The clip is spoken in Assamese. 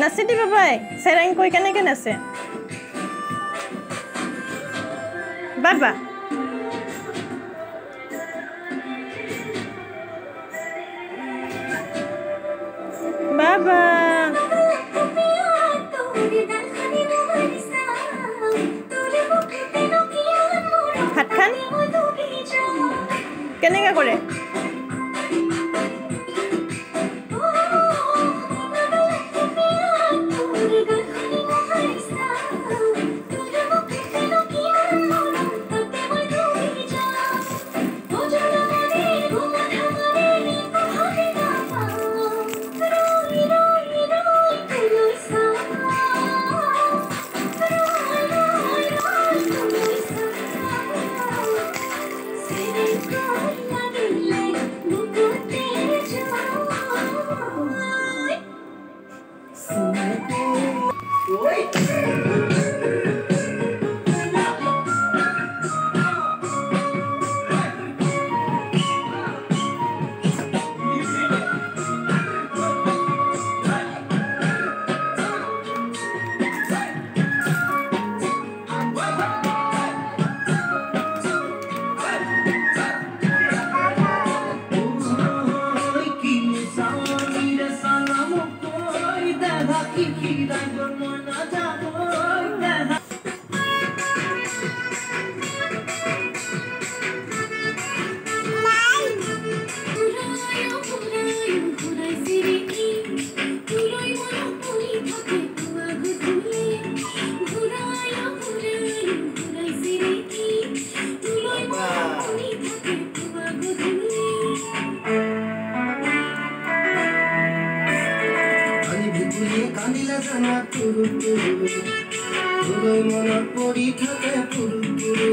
নাচি দিব পাই। চেৰেং কৈ কেনেকৈ নাচে? বাবা। বাবা। হাতখন কেনেকৈ কৰে? Bakit kilay mo na dati কান্দিলে জানা পুৰু পুৰু মনত পৰি থাকে পুৰু পুৰু